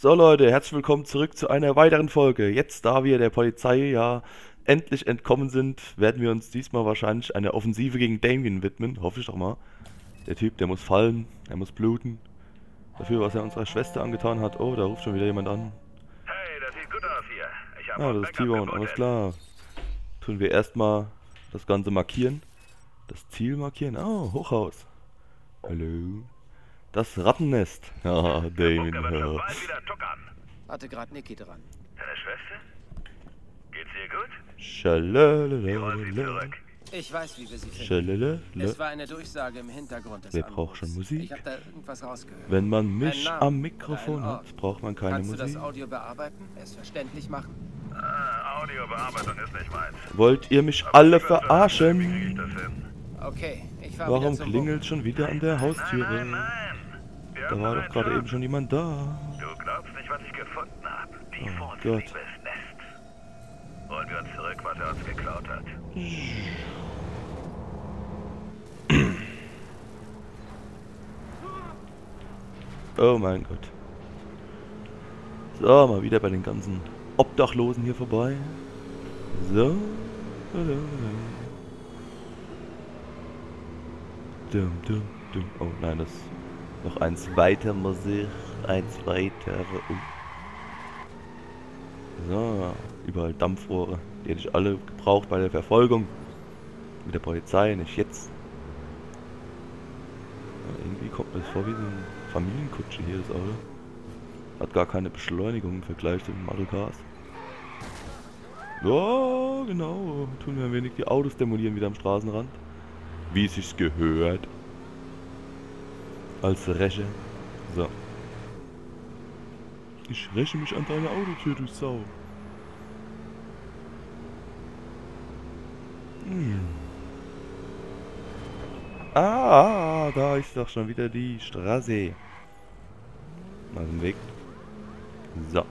So Leute, herzlich willkommen zurück zu einer weiteren Folge. Jetzt, da wir der Polizei ja endlich entkommen sind, werden wir uns diesmal wahrscheinlich einer Offensive gegen Damien widmen. Hoffe ich doch mal. Der Typ, der muss fallen, er muss bluten. Dafür, was er unserer Schwester angetan hat. Oh, da ruft schon wieder jemand an. Hey, das sieht gut aus hier. Ich habe Ah, das ist T-Bone, alles klar. Tun wir erstmal das Ganze markieren. Das Ziel markieren. Oh, Hochhaus. Hallo. Das Rattennest. Ja, Damien. Da wird schon Ja. bald wieder tuckern. Hatte gerade Niki dran. Deine Schwester? Geht's ihr gut? Wir holen sie Schalalala. zurück. Ich weiß, wie wir sie finden. Schalalala. Es war eine Durchsage im Hintergrund des Wer Anrufs. braucht schon Musik? Ich habe da irgendwas rausgehört. Wenn man mich Name, am Mikrofon hat, braucht man keine Kannst du das Musik. Audio bearbeiten? Es verständlich machen? Ah, Audiobearbeitung ist nicht meins. Wollt ihr mich Aber alle verarschen? das hin? Okay, ich Warum klingelt schon wieder an der Nein, Haustüre? nein, nein. Wir Da war doch gerade eben schon jemand da. Du glaubst nicht, was ich gefunden habe. Die Oh Gott. Nest. Holen wir uns zurück, was er uns geklaut hat. Oh mein Gott. So, mal wieder bei den ganzen Obdachlosen hier vorbei. So. Dum, dum, dum. Oh nein, das noch eins weiter muss ich. Eins weiter. Oh. So, überall Dampfrohre. Die hätte ich alle gebraucht bei der Verfolgung. Mit der Polizei, nicht jetzt. Ja, irgendwie kommt mir das vor wie so eine Familienkutsche hier, das Auto. Hat gar keine Beschleunigung im Vergleich zu den Model Cars. Ja, genau. Tun wir ein wenig die Autos demolieren wieder am Straßenrand. Wie es sich gehört. Als Räche. So. Ich räche mich an deiner Autotür, du Sau. Hm. Ah, da ist doch schon wieder die Straße. Mal den Weg. So.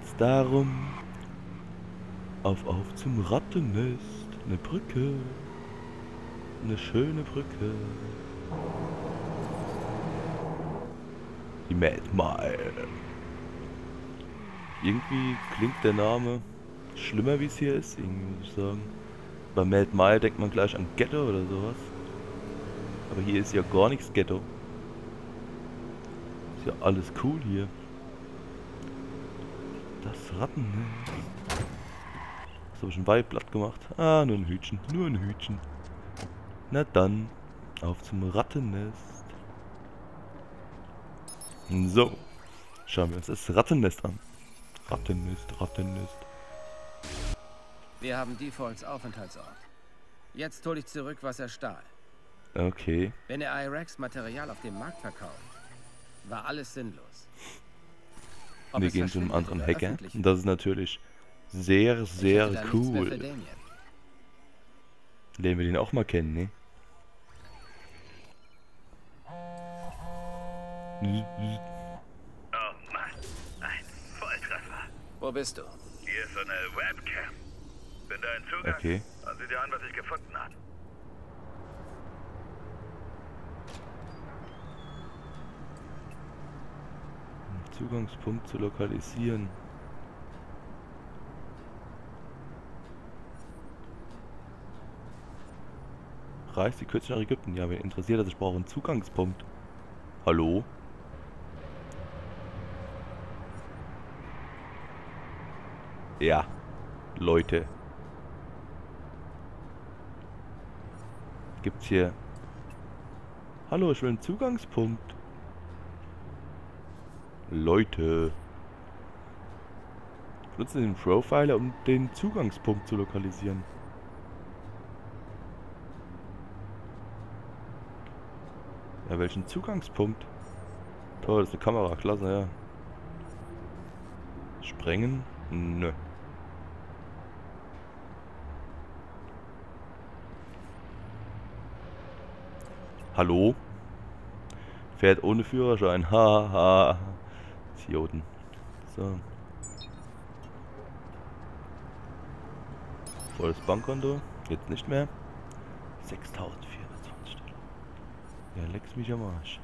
Jetzt darum. Auf, auf zum Rattennest. Eine Brücke. Eine schöne Brücke. Die Mad Mile. Irgendwie klingt der Name schlimmer, wie es hier ist. Irgendwie muss ich sagen. Bei Mad Mile denkt man gleich an Ghetto oder sowas. Aber hier ist ja gar nichts Ghetto. Ist ja alles cool hier. Das Rattennest. Was habe ich ein Weib gemacht? Ah, nur ein Hütchen. Nur ein Hütchen. Na dann, auf zum Rattennest. So. Schauen wir uns das Rattennest an. Rattennest, Rattennest. Wir haben Defaults Aufenthaltsort. Jetzt hole ich zurück, was er stahl. Okay. Wenn er Iraqs Material auf dem Markt verkauft, war alles sinnlos. Ob wir gehen zu einem anderen Hacker. das ist natürlich sehr, sehr cool. Lernen wir den auch mal kennen, ne? Oh Mann, ein Volltreffer. Wo bist du? Hier ist so eine Webcam. Bin da in Zugang? Okay. Und sieh dir an, was ich gefunden habe. Zugangspunkt zu lokalisieren. Reist die kürzlich nach Ägypten? Ja, wer interessiert das? Ich brauche einen Zugangspunkt. Hallo? Ja, Leute. Gibt's hier... Hallo, ich will einen Zugangspunkt. Leute. Nutzen den Profiler, um den Zugangspunkt zu lokalisieren. Ja, welchen Zugangspunkt? Toll, das ist eine Kamera, klasse, ja. Sprengen? Nö. Hallo? Fährt ohne Führerschein. Haha. Idioten. So. Volles Bankkonto. Jetzt nicht mehr. 6420 Dollar. Ja, leck's mich am Arsch.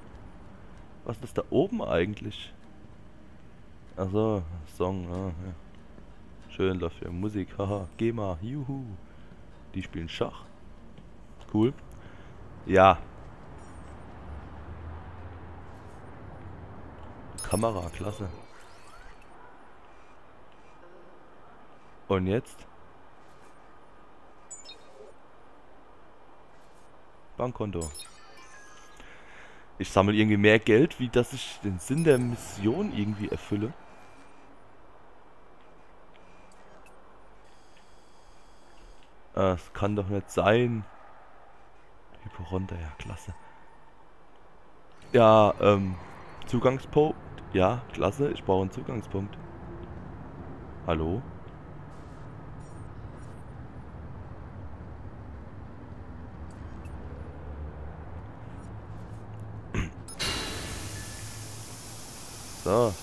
Was ist das da oben eigentlich? Also, Song, ah, ja. Schön dafür. Musik, haha. GEMA, juhu. Die spielen Schach. Cool. Ja. Kamera, klasse. Und jetzt? Bankkonto. Ich sammle irgendwie mehr Geld, wie dass ich den Sinn der Mission irgendwie erfülle. Das ah, kann doch nicht sein. Hyperonter, ja, klasse. Ja, ähm, Zugangspunkt. Ja, klasse, ich brauche einen Zugangspunkt. Hallo? So.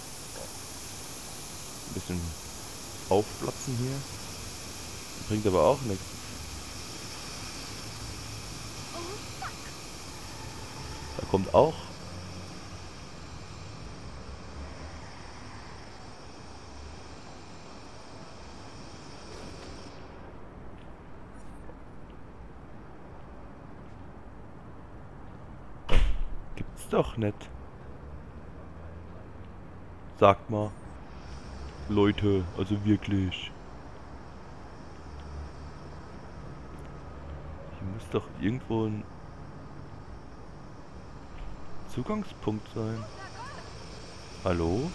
Ein bisschen aufplatzen hier. Bringt aber auch nichts. Da kommt auch. Doch nicht. Sagt mal. Leute, also wirklich. Hier muss doch irgendwo ein Zugangspunkt sein. Hallo?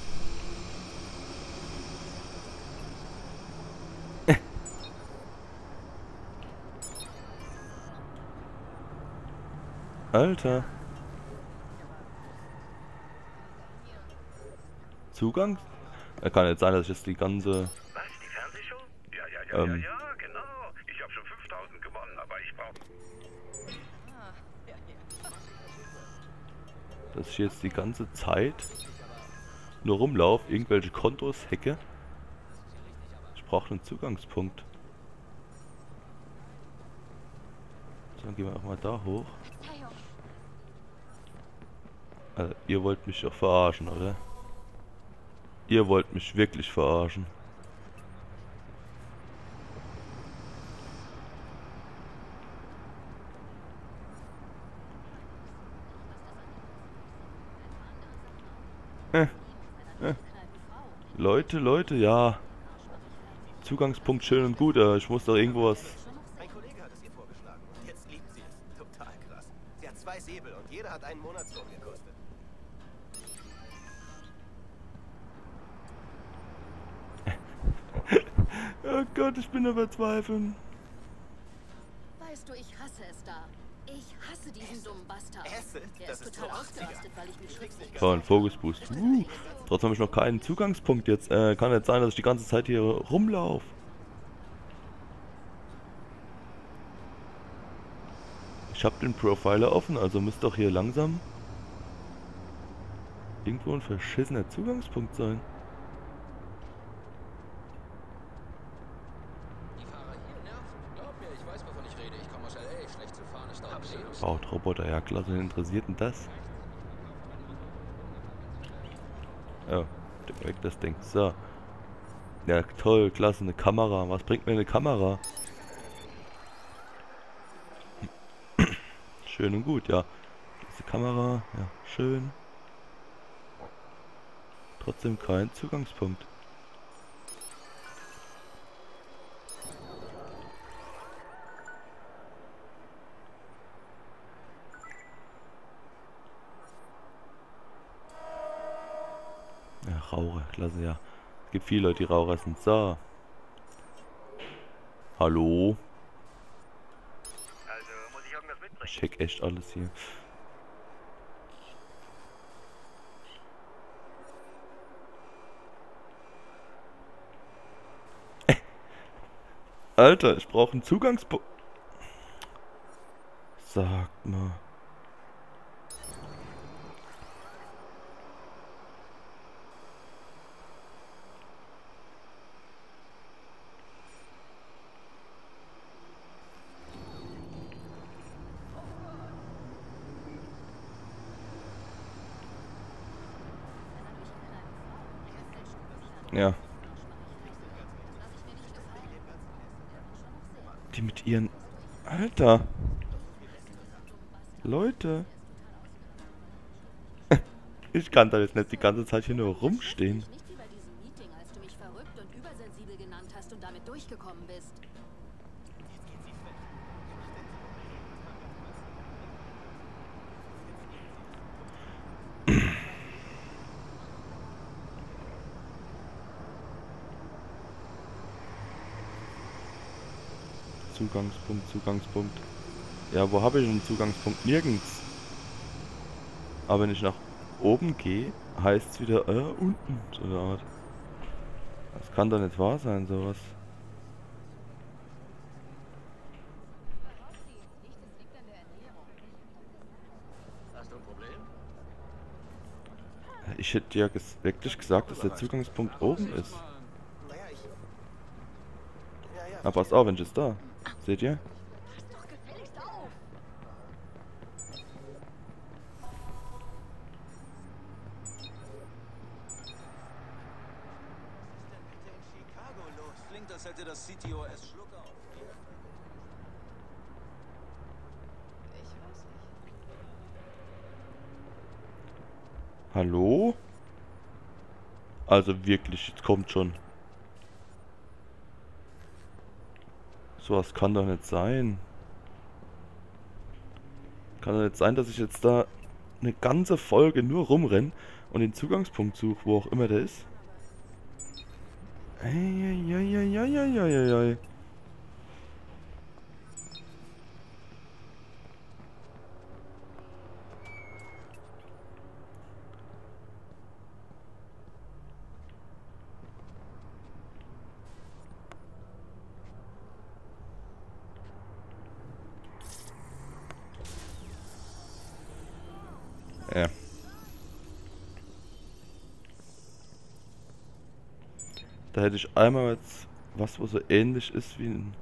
Alter. Zugang? Er kann jetzt sein, dass ich jetzt die ganze... Was, die Fernsehshow? Ja, ja, ja, ähm, ja, ja, genau. Ich habe schon 5000 gewonnen, aber ich brauche... Dass ich jetzt die ganze Zeit nur rumlaufe, irgendwelche Kontos hacke. Ich brauche einen Zugangspunkt. So, dann gehen wir auch mal da hoch. Also, ihr wollt mich doch verarschen, oder? Ihr wollt mich wirklich verarschen. Äh, äh. Leute, Leute, ja. Zugangspunkt schön und gut, aber ich muss doch irgendwo was... Mein Kollege hat es ihr vorgeschlagen. Jetzt liebt sie es. Total krass. Sie hat zwei Säbel und jeder hat einen Monatslohn gekostet. Oh Gott, ich bin aber zweifeln. Weißt du, ich hasse es da. Ich hasse diesen dummen Bastard. Der ist total ausgerastet, weil ich mich schriftlich... So, ein Fokusboost. Uh, trotzdem habe ich noch keinen Zugangspunkt jetzt. Äh, kann nicht sein, dass ich die ganze Zeit hier rumlaufe. Ich habe den Profiler offen, also müsste doch hier langsam irgendwo ein verschissener Zugangspunkt sein. Roboter, ja klasse, interessiert denn das? Ja, weg das Ding. So. Ja, toll, klasse, eine Kamera. Was bringt mir eine Kamera? schön und gut, ja. Diese Kamera, ja, schön. Trotzdem kein Zugangspunkt. Klasse, ja. Es gibt viele Leute, die Raucher sind. So. Hallo? Also, muss ich irgendwas mitbringen? Ich check echt alles hier. Alter, ich brauche einen Zugangspunkt. Sagt mal. Ja. Die mit ihren... Alter. Leute. Ich kann da jetzt nicht die ganze Zeit hier nur rumstehen. Nicht wie bei diesem Meeting, als du mich verrückt und übersensibel genannt hast und damit durchgekommen bist. Zugangspunkt, Zugangspunkt. Ja, wo habe ich einen Zugangspunkt? Nirgends. Aber wenn ich nach oben gehe, heißt es wieder, äh, unten, so eine Art. Das kann doch nicht wahr sein, sowas. Ich hätte ja ges wirklich gesagt, dass der Zugangspunkt oben ist. Na, passt auf, wenn ich jetzt da. Seht ihr? Als hätte das CTOS Schluck auf. Ich weiß nicht. Hallo? Also wirklich, jetzt kommt schon. Sowas kann doch nicht sein. Kann doch nicht sein, dass ich jetzt da eine ganze Folge nur rumrenne und den Zugangspunkt suche, wo auch immer der ist. Eieieiei. Ja. Da hätte ich einmal jetzt was, wo so ähnlich ist wie ein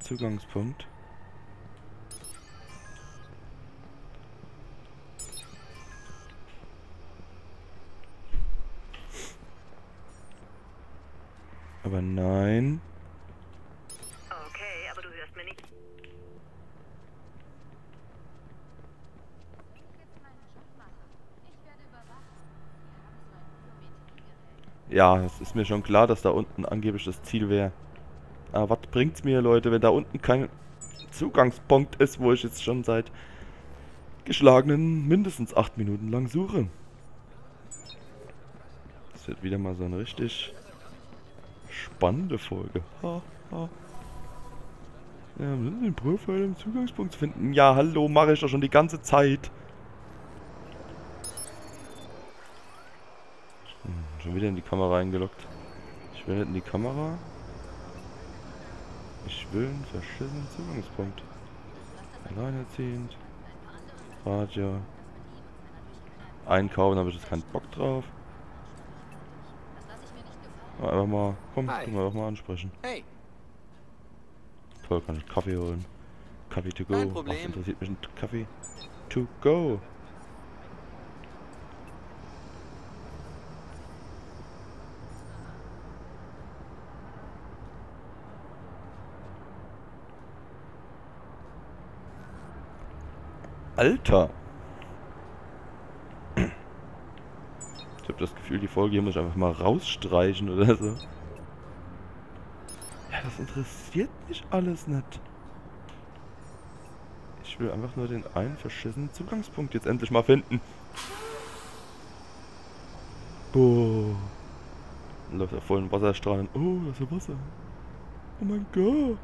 Zugangspunkt. Aber nein. Okay, aber du hörst mir nicht. jetzt meinen Job machen. Ich werde überwacht. Wir haben zwei biometriegeräte. Ja, es ist mir schon klar, dass da unten angeblich das Ziel wäre. Aber was bringt's mir, Leute, wenn da unten kein Zugangspunkt ist, wo ich jetzt schon seit geschlagenen mindestens acht Minuten lang suche? Das wird wieder mal so eine richtig spannende Folge. Ha, ha. Ja, wir den Profil im Zugangspunkt zu finden. Ja, hallo, mache ich doch schon die ganze Zeit. Schon wieder in die Kamera eingeloggt. Ich will nicht in die Kamera. Ich will einen verschissenen Zugangspunkt. Alleinerziehend. Radio. Einkaufen habe ich jetzt keinen Bock drauf. Aber einfach mal, komm, Hi. können wir doch mal ansprechen. Hey, Toll, kann ich Kaffee holen. Kaffee to go. Kein Was Problem. interessiert mich ein Kaffee to go? Alter! Ich habe das Gefühl, die Folge hier muss ich einfach mal rausstreichen oder so. Ja, das interessiert mich alles nicht. Ich will einfach nur den einen verschissenen Zugangspunkt jetzt endlich mal finden. Boah. Dann läuft er voll in Wasserstrahlen. Oh, das ist Wasser. Oh mein Gott.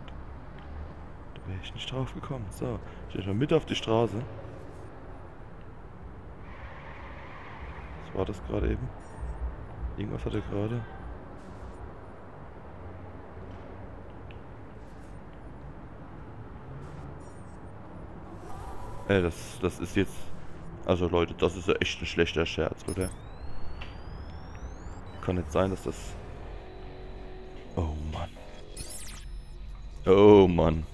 Da wäre ich nicht drauf gekommen. So, ich stehe schon mit auf die Straße. War das gerade eben? Irgendwas hatte gerade. Ey, das, das ist jetzt... Also Leute, das ist ja echt ein schlechter Scherz, oder? Kann nicht sein, dass das... Oh Mann. Oh Mann.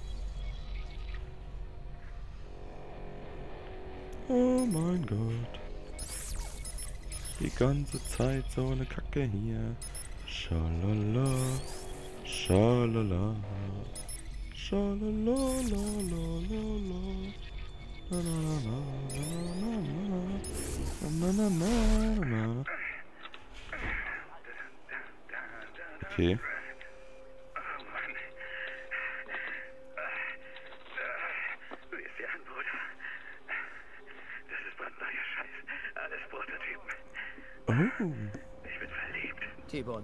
Oh mein Gott die ganze Zeit so eine Kacke hier. Schalala, schalala, schalala, Okay.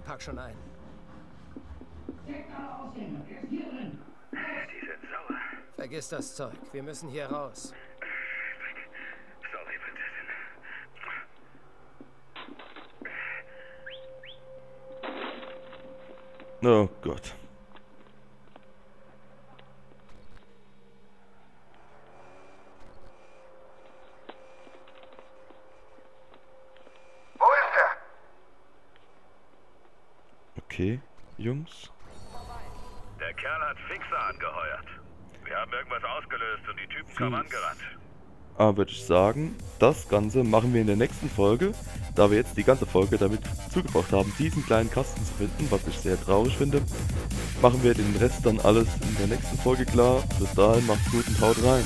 Pack schon ein. Die sind sauer. Vergiss das Zeug. Wir müssen hier raus. Sorry, Prinzessin. Oh Gott. Okay, Jungs. Der Kerl hat Fixer angeheuert. Wir haben irgendwas ausgelöst und die Typen kamen angerannt. Aber würde ich sagen, das Ganze machen wir in der nächsten Folge, da wir jetzt die ganze Folge damit zugebracht haben, diesen kleinen Kasten zu finden, was ich sehr traurig finde. Machen wir den Rest dann alles in der nächsten Folge klar. Bis dahin, macht's gut und haut rein.